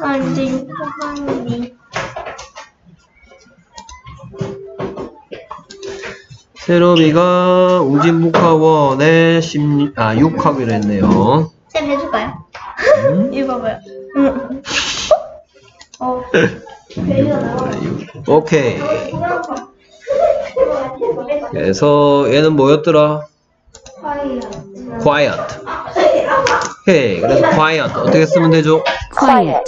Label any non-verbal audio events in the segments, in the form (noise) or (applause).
완전 호박이. 세로비가 우진북학원에 10, 아, 6학기로 했네요. 쌤 해줄까요? 음? (laughs) 이거 봐봐요. 응. 어. 오케이. 그래서 얘는 뭐였더라? quiet. 오케이. 그래서 quiet. 어떻게 쓰면 되죠? quiet,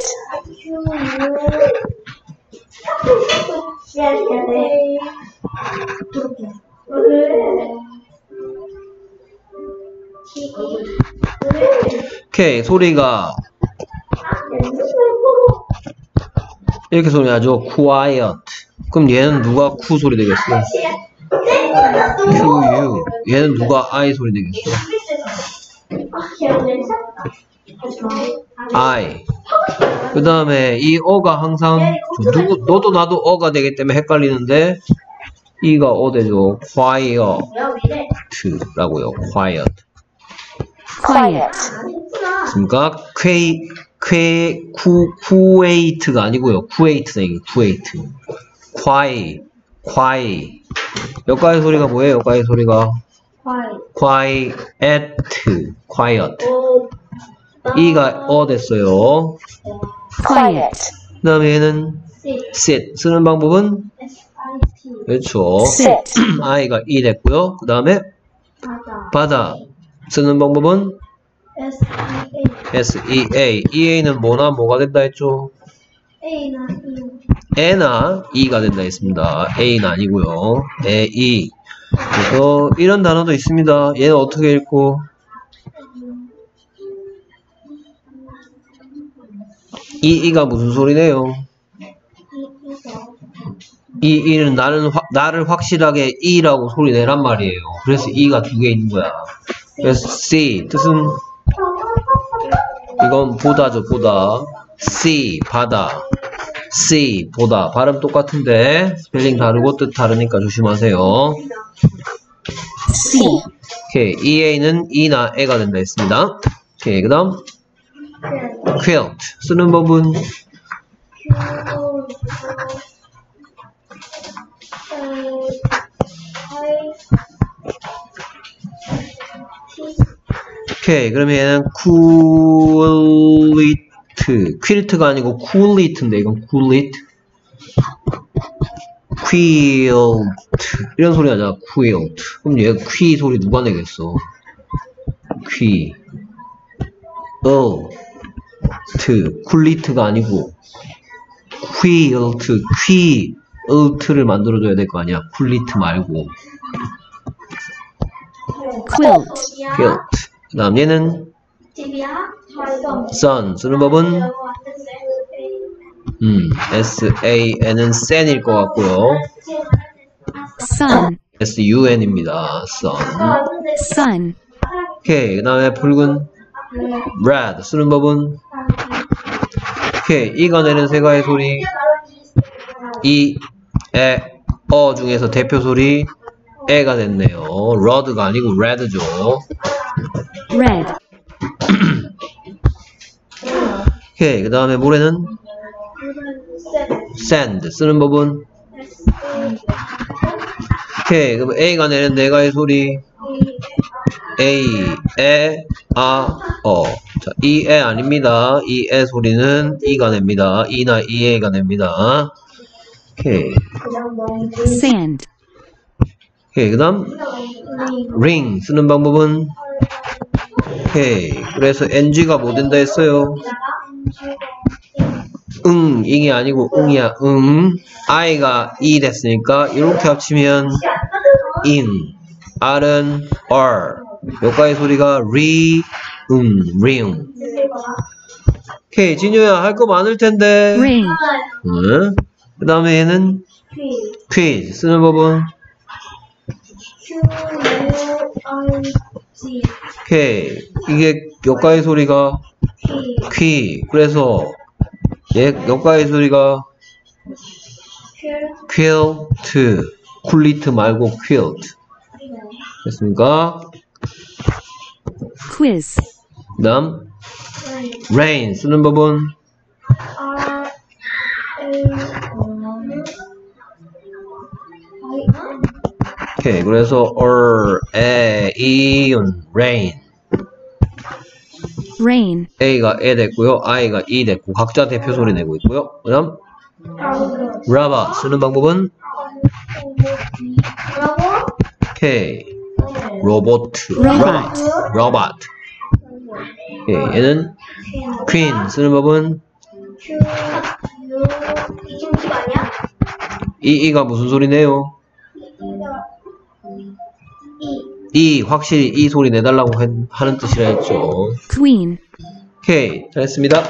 오케이. 소리가 이렇게 소리 나죠? quiet. 그럼 얘는 누가 쿠 소리 되겠어? QU. 얘는 누가 I 소리 되겠어? I. 그 다음에 이 어가 항상 누구, 너도 나도 어가 되기 때문에 헷갈리는데 이가 어 되죠. quiet라고요. quiet. quiet, 그러니까 퀘이 퀘 쿠, 쿠웨이트가 아니고요. 쿠웨이트다 이게 쿠웨이트. 콰이 콰이 여기까지 소리가 뭐예요? 여기까지 소리가 quiet quiet 이가 어 됐어요. quiet, 그 다음에 얘는 sit 쓰는 방법은 그렇죠. sit, (clears throat) i가 이 됐고요. 그 다음에 바다 쓰는 방법은 S-E-A. EA는 뭐나 뭐가 된다 했죠? A나 E가 된다 했습니다. A는 아니고요. A, E. 그래서 이런 단어도 있습니다. 얘는 어떻게 읽고? 이, E가 무슨 소리네요? 이, E는 나는, 확- 나를 확실하게 E라고 소리 내란 말이에요. 그래서 E가 두 개 있는 거야. 그래서 C, 뜻은 이건 보다죠, 보다. C, 바다. C, 보다. 발음 똑같은데, 스펠링 다르고 뜻 다르니까 조심하세요. C, 오케이. EA는 E나 E가 된다 했습니다. 오케이. 그 다음, quilt. 쓰는 법은, 오케이. 그러면 얘는 coolite. quilt가 아니고 coolite인데, 이건 coolite. quilt. 이런 소리 하자, quilt. 그럼 얘 qui 소리 누가 내겠어? qui. 어. 트. 쿨리트가 아니고, quilt, quilt를 만들어줘야 될 거 아니야. 쿨리트 말고. quilt, quilt. 그 다음 얘는 sun. 쓰는 법은, 음, S-A-N은 san일 것 같고요. sun, S-U-N입니다. sun. sun, 오케이. 그 다음에 붉은 red. 쓰는 법은, 오케이. 이가 내는 세 가지 소리. 이, 에, 어 중에서 대표 소리 에가 됐네요. rod가 아니고 red죠. red, 오케이. 그 다음에 모래는 sand. 쓰는 법은 오케이. 그럼 A가 내는 네 가지 소리 A, 에, 아, 어. 자, 이, 에 아닙니다. 이, 에 소리는 이가 냅니다. 이나 이, 에가 냅니다. 오케이. sand, 오케이. 그 다음 ring 쓰는 방법은 오케이. 그래서 ng가 뭐 된다 했어요? 응, ing이 아니고 응이야, 응. i가 e 됐으니까 이렇게 합치면 in. r은 r. 여기까지 소리가 re, 응, ring. 오케이, 진효야 할 거 많을 텐데. 응? 그 다음에 얘는 quiz 쓰는 법은 오케이. 이게 여기까지 소리가 퀴. 그래서 얘 여기까지 소리가 퀼트. 쿨리트 말고 퀼트. 됐습니까? Quiz, 그 다음 rain 쓰는 법은 오케이. 그래서 or, a, 이은, rain. rain, A가 에 됐고요. I가 이 됐고 각자 대표 소리 내고 있고요. 그 다음 rubber 쓰는 방법은 뭐라고? K 로봇 Robot. 로봇 오케이, 얘는 queen 쓰는 법은 이 이가 무슨 소리네요? 이. 이 확실히 이 소리 내달라고 한- 하는 뜻이라 했죠. queen, 오케이 잘했습니다.